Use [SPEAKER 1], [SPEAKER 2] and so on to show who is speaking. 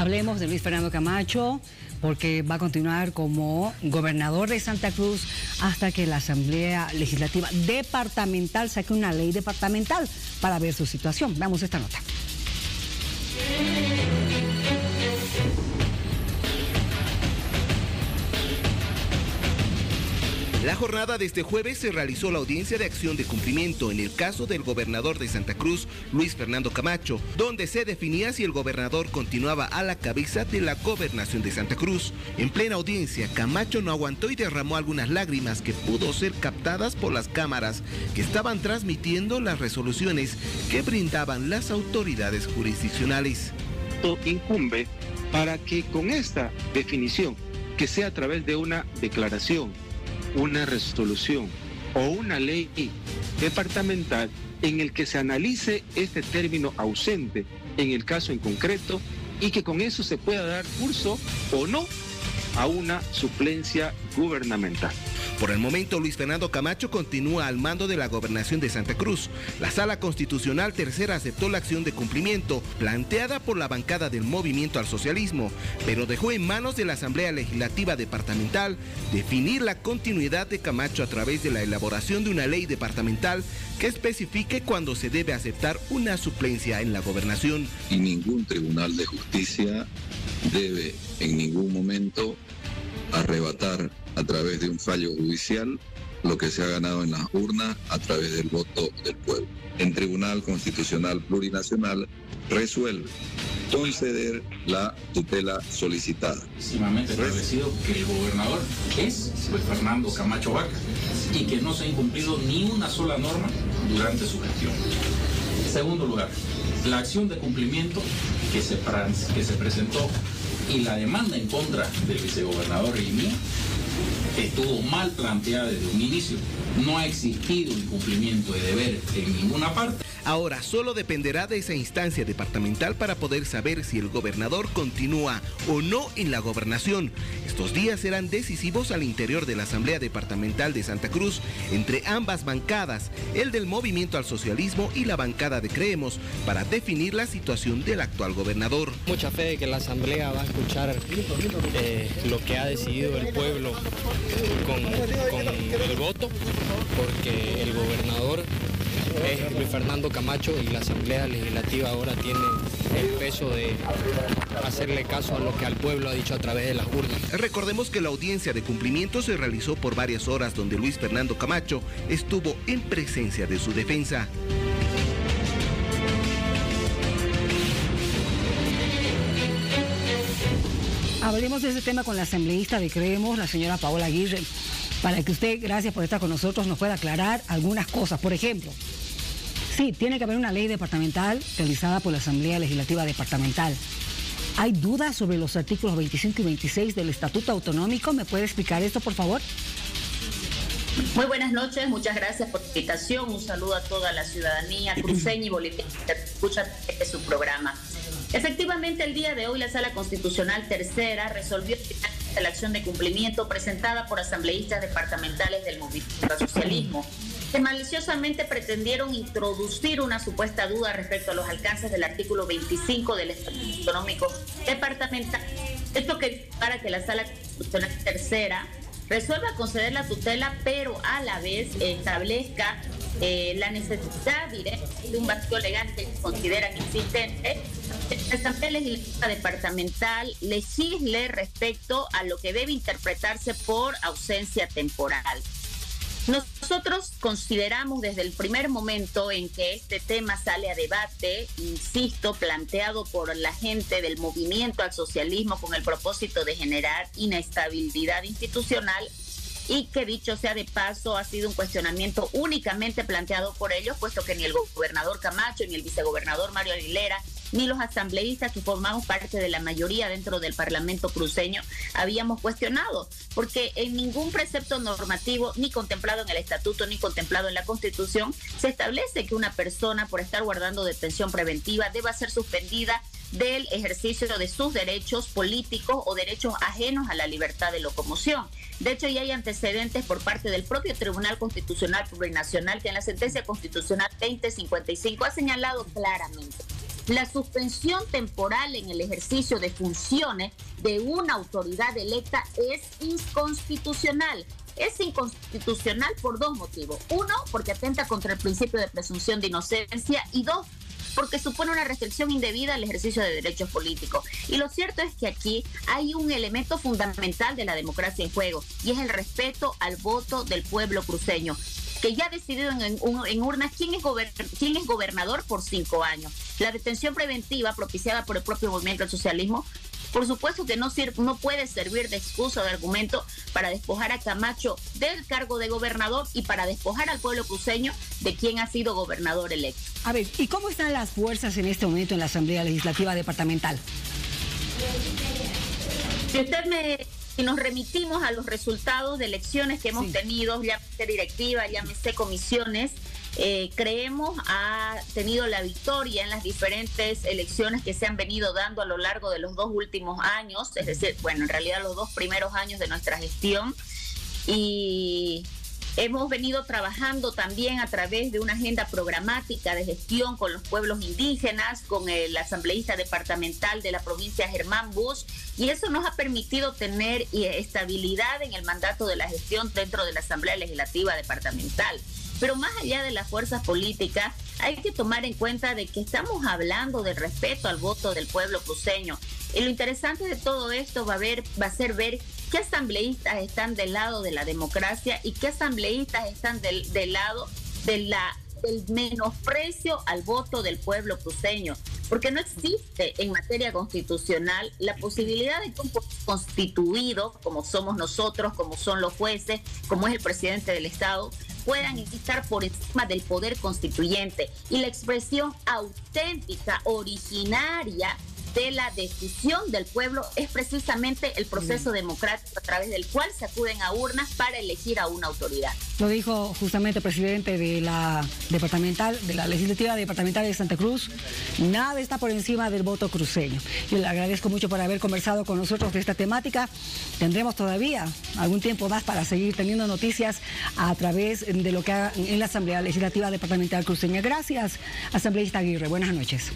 [SPEAKER 1] Hablemos de Luis Fernando Camacho, porque va a continuar como gobernador de Santa Cruz hasta que la Asamblea Legislativa Departamental saque una ley departamental para ver su situación. Veamos esta nota.
[SPEAKER 2] La jornada de este jueves se realizó la audiencia de acción de cumplimiento en el caso del gobernador de Santa Cruz, Luis Fernando Camacho, donde se definía si el gobernador continuaba a la cabeza de la gobernación de Santa Cruz. En plena audiencia, Camacho no aguantó y derramó algunas lágrimas que pudo ser captadas por las cámaras que estaban transmitiendo las resoluciones que brindaban las autoridades jurisdiccionales.
[SPEAKER 3] Incumbe para que con esta definición, que sea a través de una declaración, una resolución o una ley departamental en el que se analice este término ausente en el caso en concreto y que con eso se pueda dar curso o no a una suplencia gubernamental.
[SPEAKER 2] Por el momento, Luis Fernando Camacho continúa al mando de la gobernación de Santa Cruz. La Sala Constitucional Tercera aceptó la acción de cumplimiento planteada por la bancada del Movimiento al Socialismo, pero dejó en manos de la Asamblea Legislativa Departamental definir la continuidad de Camacho a través de la elaboración de una ley departamental que especifique cuándo se debe aceptar una suplencia en la gobernación.
[SPEAKER 4] Y ningún tribunal de justicia debe en ningún momento arrebatar a través de un fallo judicial lo que se ha ganado en las urnas a través del voto del pueblo. El Tribunal Constitucional Plurinacional resuelve conceder la tutela solicitada.
[SPEAKER 5] establecido que el gobernador es Fernando Camacho Vaca y que no se ha incumplido ni una sola norma durante su gestión. segundo lugar, la acción de cumplimiento que se, que se presentó y la demanda en contra del vicegobernador y estuvo mal planteada desde un inicio. No ha existido incumplimiento de deber en ninguna parte.
[SPEAKER 2] Ahora solo dependerá de esa instancia departamental para poder saber si el gobernador continúa o no en la gobernación. Estos días serán decisivos al interior de la Asamblea Departamental de Santa Cruz entre ambas bancadas, el del Movimiento al Socialismo y la bancada de Creemos, para definir la situación del actual gobernador.
[SPEAKER 6] Mucha fe de que la Asamblea va a escuchar eh, lo que ha decidido el pueblo con, el voto, porque el gobernador es Luis Fernando Camacho y la Asamblea Legislativa ahora tiene el peso de hacerle caso a lo que al pueblo ha dicho a través de las urnas.
[SPEAKER 2] Recordemos que la audiencia de cumplimiento se realizó por varias horas donde Luis Fernando Camacho estuvo en presencia de su defensa.
[SPEAKER 1] Hablemos de ese tema con la asambleísta de Creemos, la señora Paola Aguirre, para que usted, gracias por estar con nosotros, nos pueda aclarar algunas cosas. Por ejemplo, Sí, tiene que haber una ley departamental realizada por la Asamblea Legislativa Departamental. ¿Hay dudas sobre los artículos 25 y 26 del Estatuto Autonómico? ¿Me puede explicar esto, por favor?
[SPEAKER 7] Muy buenas noches, muchas gracias por la invitación. Un saludo a toda la ciudadanía cruceña y boliviana que escucha su programa. Efectivamente, el día de hoy la Sala Constitucional Tercera resolvió la acción de cumplimiento presentada por asambleístas departamentales del Movimiento Socialismo que maliciosamente pretendieron introducir una supuesta duda respecto a los alcances del artículo 25 del Estatuto Autonómico Departamental. Esto que para que la Sala Constitucional Tercera resuelva conceder la tutela, pero a la vez establezca eh, la necesidad directa de un vacío legal que consideran existente. La Asamblea Legislativa Departamental legisle respecto a lo que debe interpretarse por ausencia temporal. Nosotros consideramos desde el primer momento en que este tema sale a debate, insisto, planteado por la gente del movimiento al socialismo con el propósito de generar inestabilidad institucional, y que dicho sea de paso ha sido un cuestionamiento únicamente planteado por ellos, puesto que ni el gobernador Camacho, ni el vicegobernador Mario Aguilera, ni los asambleístas que formamos parte de la mayoría dentro del Parlamento cruceño habíamos cuestionado, porque en ningún precepto normativo, ni contemplado en el estatuto, ni contemplado en la Constitución, se establece que una persona por estar guardando detención preventiva deba ser suspendida del ejercicio de sus derechos políticos o derechos ajenos a la libertad de locomoción. De hecho, ya hay antecedentes por parte del propio Tribunal Constitucional Plurinacional que en la sentencia constitucional 2055 ha señalado claramente la suspensión temporal en el ejercicio de funciones de una autoridad electa es inconstitucional. Es inconstitucional por dos motivos. Uno, porque atenta contra el principio de presunción de inocencia y dos, porque supone una restricción indebida al ejercicio de derechos políticos. Y lo cierto es que aquí hay un elemento fundamental de la democracia en juego y es el respeto al voto del pueblo cruceño que ya ha decidido en, en, urnas quién es, quién es gobernador por cinco años. La detención preventiva propiciada por el propio movimiento del socialismo por supuesto que no, no puede servir de excusa o de argumento para despojar a Camacho del cargo de gobernador y para despojar al pueblo cruceño de quien ha sido gobernador electo.
[SPEAKER 1] A ver, ¿y cómo están las fuerzas en este momento en la Asamblea Legislativa Departamental?
[SPEAKER 7] Si usted me si nos remitimos a los resultados de elecciones que hemos tenido, llámese directiva, llámese comisiones, eh, creemos ha tenido la victoria en las diferentes elecciones que se han venido dando a lo largo de los dos últimos años, es decir, bueno, en realidad los dos primeros años de nuestra gestión. Y hemos venido trabajando también a través de una agenda programática de gestión con los pueblos indígenas, con el asambleísta departamental de la provincia Germán Bush, y eso nos ha permitido tener eh, estabilidad en el mandato de la gestión dentro de la Asamblea Legislativa Departamental. Pero más allá de las fuerzas políticas, hay que tomar en cuenta de que estamos hablando del respeto al voto del pueblo cruceño. Y lo interesante de todo esto va a, ver, va a ser ver qué asambleístas están del lado de la democracia y qué asambleístas están del, del lado de la del menosprecio al voto del pueblo cruceño, porque no existe en materia constitucional la posibilidad de que un constituido, como somos nosotros, como son los jueces, como es el presidente del Estado, puedan estar por encima del poder constituyente. Y la expresión auténtica, originaria de la decisión del pueblo es precisamente el proceso democrático a través del cual se acuden a urnas para elegir a una autoridad.
[SPEAKER 1] Lo dijo justamente el presidente de la departamental, de la legislativa departamental de Santa Cruz. Nada está por encima del voto cruceño. Yo le agradezco mucho por haber conversado con nosotros de esta temática. Tendremos todavía algún tiempo más para seguir teniendo noticias a través de lo que haga en la Asamblea Legislativa Departamental Cruceña. Gracias, asambleísta Aguirre. Buenas noches.